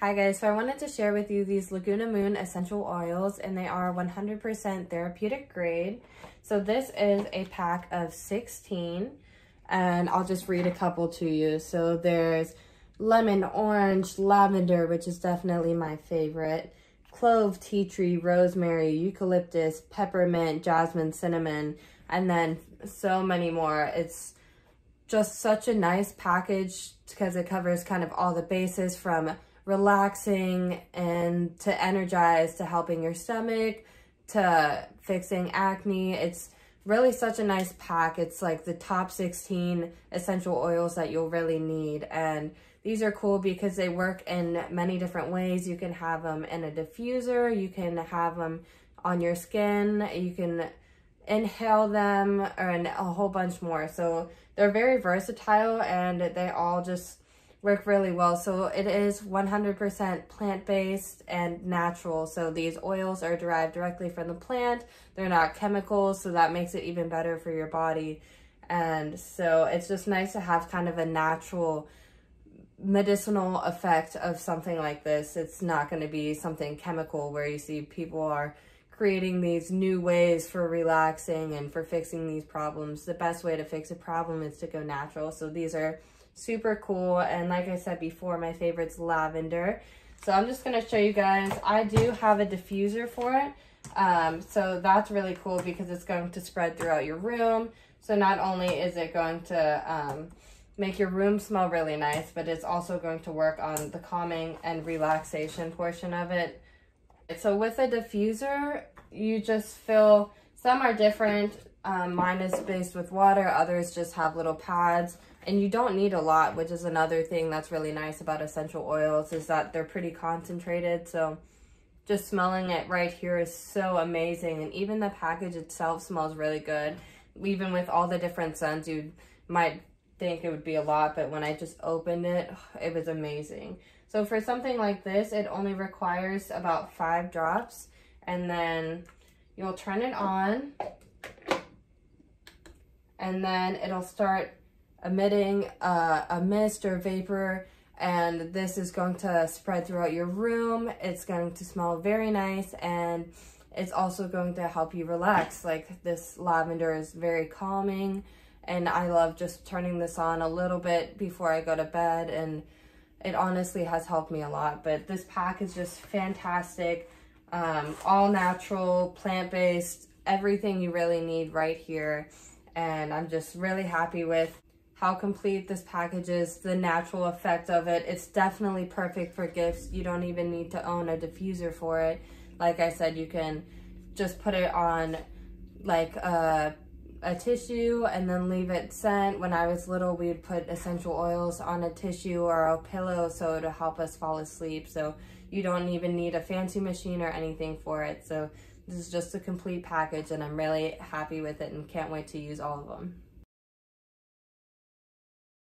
Hi guys, so I wanted to share with you these Lagunamoon essential oils and they are 100% therapeutic grade. So this is a pack of 16 and I'll just read a couple to you. So there's lemon, orange, lavender, which is definitely my favorite, clove, tea tree, rosemary, eucalyptus, peppermint, jasmine, cinnamon, and then so many more. It's just such a nice package because it covers kind of all the bases from relaxing and to energize to helping your stomach to fixing acne. It's really such a nice pack. It's like the top 16 essential oils that you'll really need. And these are cool because they work in many different ways. You can have them in a diffuser. You can have them on your skin. You can inhale them and a whole bunch more. So they're very versatile and they all just work really well. So it is 100% plant-based and natural. So these oils are derived directly from the plant. They're not chemicals, so that makes it even better for your body. And so it's just nice to have kind of a natural medicinal effect of something like this. It's not going to be something chemical where you see people are creating these new ways for relaxing and for fixing these problems. The best way to fix a problem is to go natural. So these are super cool. And like I said before, my favorite's lavender. So I'm just to show you guys. I do have a diffuser for it. Um, so that's really cool because it's going to spread throughout your room. So not only is it going to um, make your room smell really nice, but it's also going to work on the calming and relaxation portion of it. So with a diffuser, you just fill, some are different. Um, mine is based with water, others just have little pads. And you don't need a lot, which is another thing that's really nice about essential oils is that they're pretty concentrated. So just smelling it right here is so amazing. And even the package itself smells really good. Even with all the different scents, you might think it would be a lot, but when I just opened it, it was amazing. So for something like this, it only requires about five drops. And then you'll turn it on. And then it'll start emitting uh, a mist or vapor and this is going to spread throughout your room. It's going to smell very nice and it's also going to help you relax. Like this lavender is very calming and I love just turning this on a little bit before I go to bed and it honestly has helped me a lot. But this pack is just fantastic. Um, all natural, plant-based, everything you really need right here. And I'm just really happy with how complete this package is, the natural effect of it. It's definitely perfect for gifts. You don't even need to own a diffuser for it. Like I said, you can just put it on like a, a tissue and then leave it scent. When I was little, we'd put essential oils on a tissue or a pillow so to help us fall asleep. So you don't even need a fancy machine or anything for it. So this is just a complete package and I'm really happy with it and can't wait to use all of them.